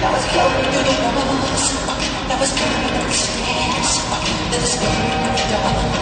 That was killed in the walls. That was coming in the stairs. That was killed in the dark.